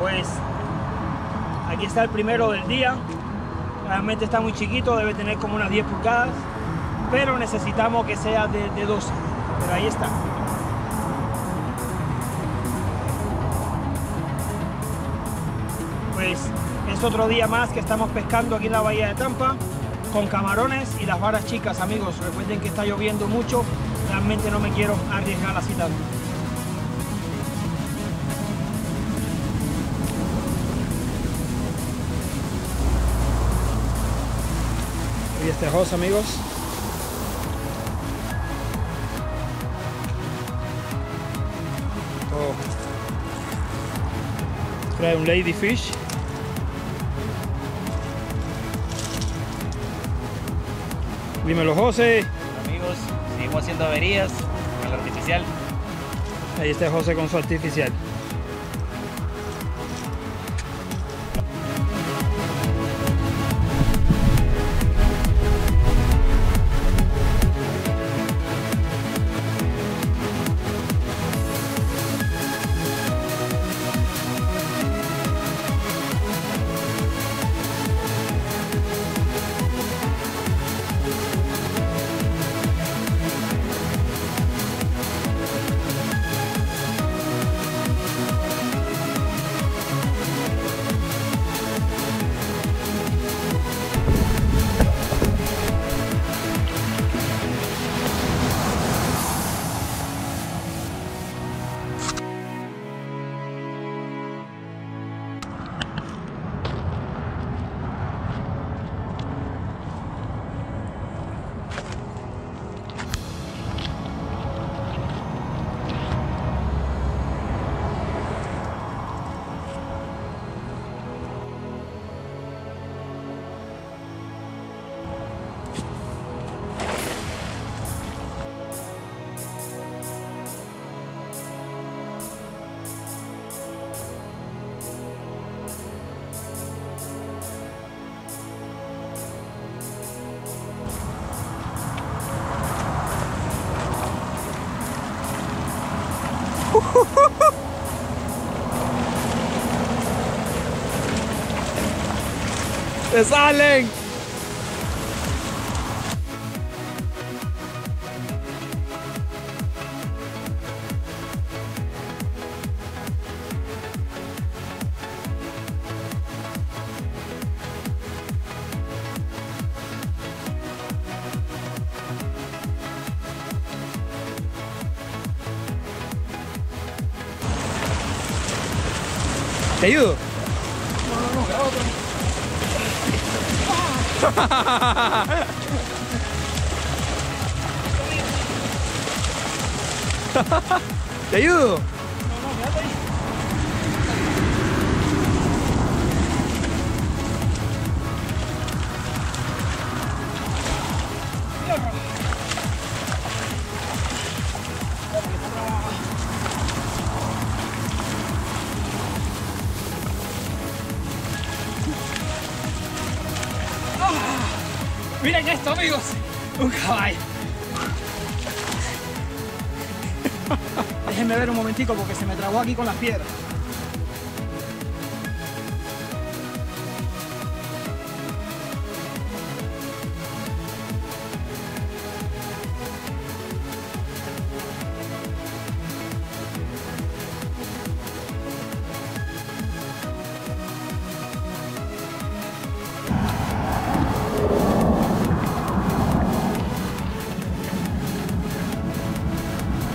Pues aquí está el primero del día. Realmente está muy chiquito, debe tener como unas 10 pulgadas, pero necesitamos que sea de, de 12. Pero ahí está. Pues es otro día más que estamos pescando aquí en la bahía de Tampa con camarones y las varas chicas, amigos. Recuerden que está lloviendo mucho, realmente no me quiero arriesgar así tanto. Y este host, amigos. Oh. Trae un ladyfish. Dímelo, José. Amigos, seguimos haciendo averías con el artificial. Ahí está José con su artificial. There's Aling! Hey you! No, no, no. ¿Te ayudo? Miren esto, amigos. Un caballo. Déjenme ver un momentico porque se me trabó aquí con las piedras.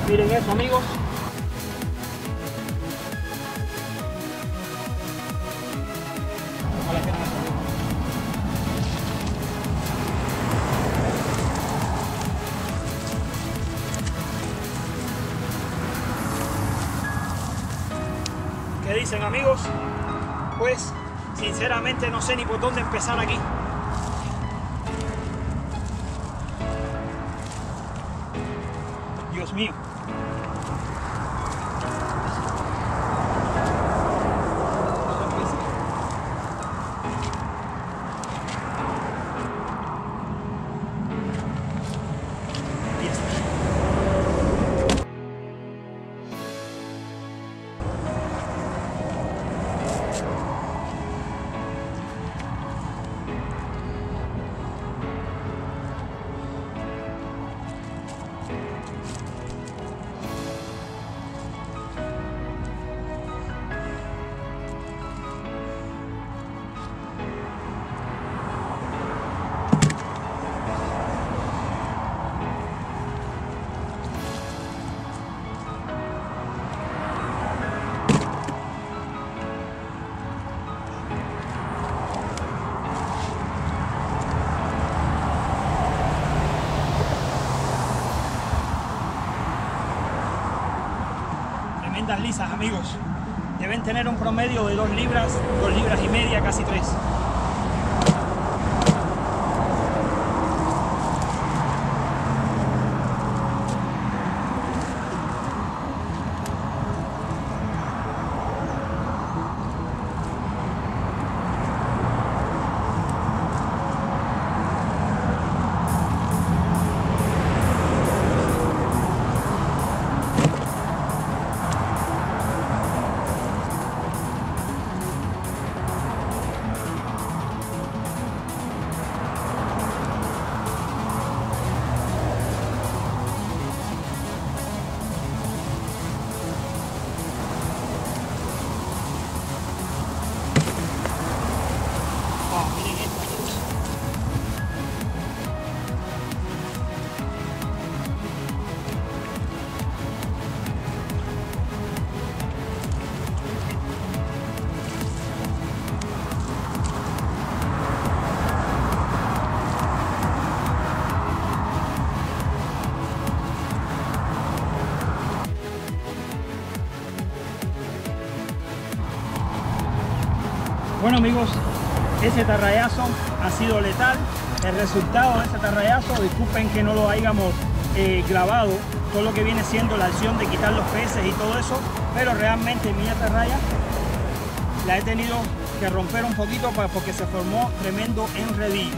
Miren eso, amigos. ¿Qué dicen amigos? Pues sinceramente no sé ni por dónde empezar aquí. Dios mío. Amigos. Deben tener un promedio de 2 libras, 2 libras y media, casi 3. Bueno amigos, ese tarrayazo ha sido letal. El resultado de ese tarrayazo, disculpen que no lo hayamos eh, grabado, todo lo que viene siendo la acción de quitar los peces y todo eso, pero realmente mi atarraya la he tenido que romper un poquito pa- porque se formó tremendo enredillo.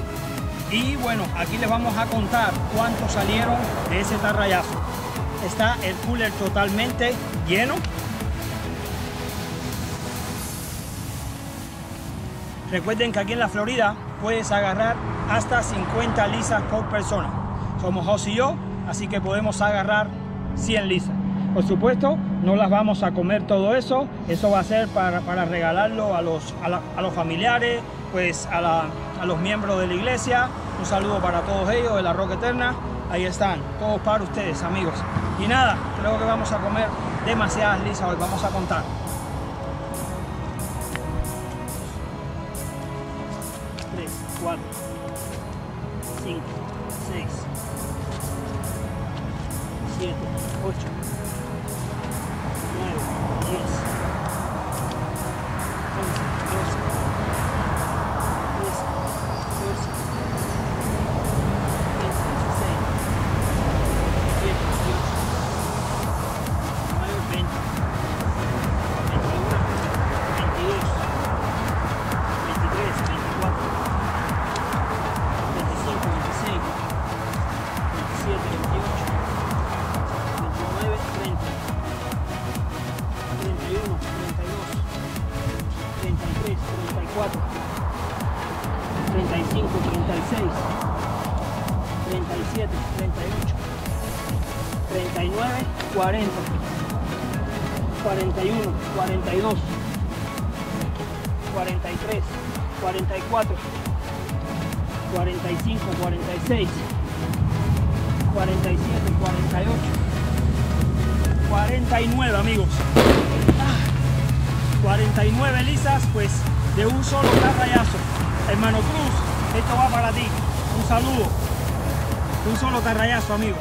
Y bueno, aquí les vamos a contar cuántos salieron de ese tarrayazo. Está el cooler totalmente lleno. Recuerden que aquí en la Florida puedes agarrar hasta 50 lisas por persona. Somos Jos y yo, así que podemos agarrar 100 lisas. Por supuesto, no las vamos a comer todo eso. Eso va a ser para, para regalarlo a los, a, los familiares, pues a, a los miembros de la iglesia. Un saludo para todos ellos de la Roca Eterna. Ahí están, todos para ustedes, amigos. Y nada, creo que vamos a comer demasiadas lisas hoy. Vamos a contar. quatro, cinco, seis, sete, oito. 36, 37, 38, 39, 40, 41, 42, 43, 44, 45, 46, 47, 48, 49 amigos. Ah, 49 lisas pues de un solo tarrayazo. Hermano Cruz, esto va para ti. Un saludo. Un solo tarrayazo amigo.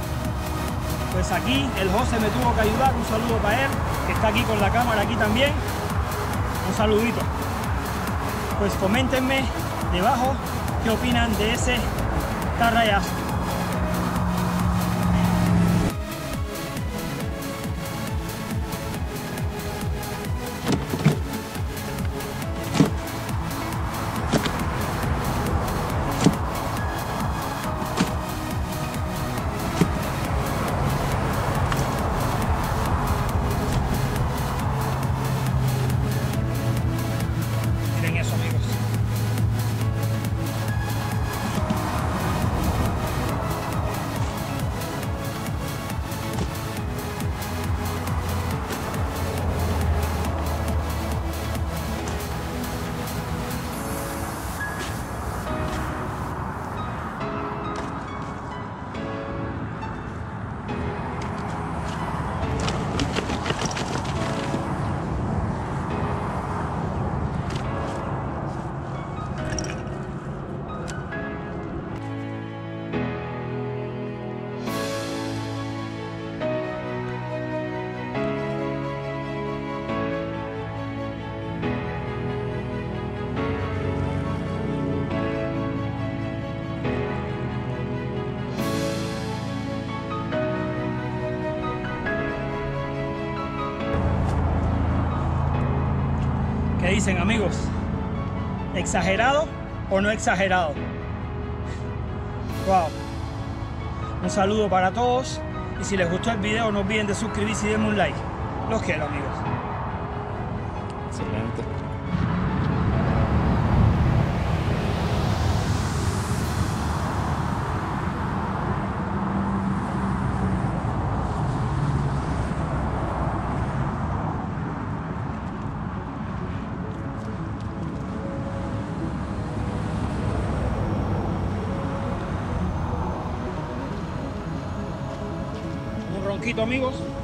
Pues aquí el José me tuvo que ayudar. Un saludo para él, que está aquí con la cámara aquí también. Un saludito. Pues coméntenme debajo qué opinan de ese tarrayazo. Amigos? ¿Exagerado o no exagerado? Wow. Un saludo para todos y si les gustó el video no olviden de suscribirse y denme un like. Los quiero amigos. Excelente. Un ronquito amigos.